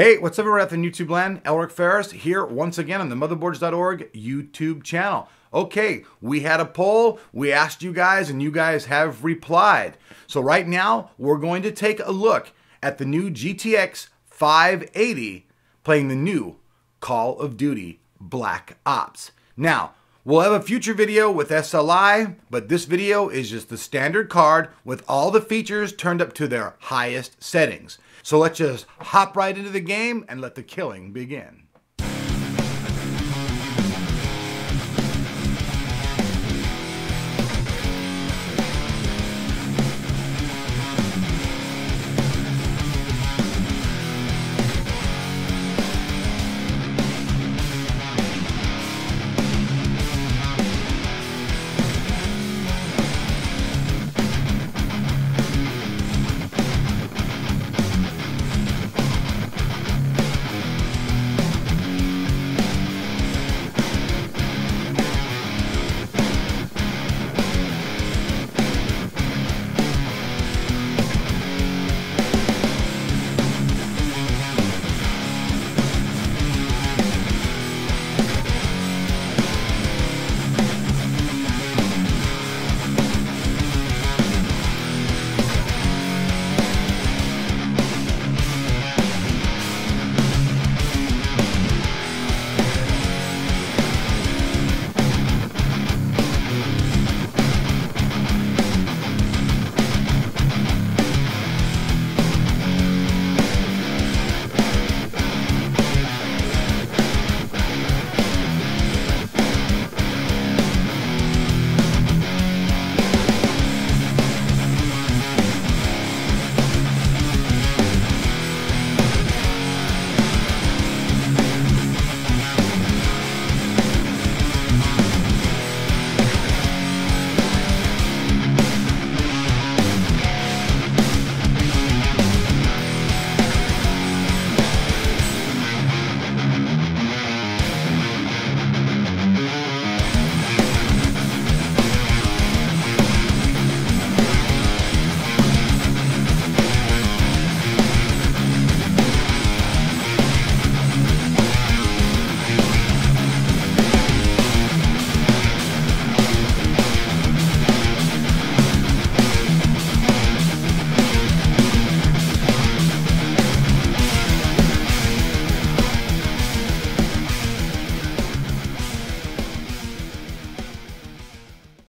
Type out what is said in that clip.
Hey, what's up everyone at the YouTube land? Elric Ferris here once again on the motherboards.org YouTube channel. Okay, we had a poll, we asked you guys, and you guys have replied. So right now, we're going to take a look at the new GTX 580 playing the new Call of Duty Black Ops. Now, We'll have a future video with SLI, but this video is just the standard card with all the features turned up to their highest settings. So let's just hop right into the game and let the killing begin.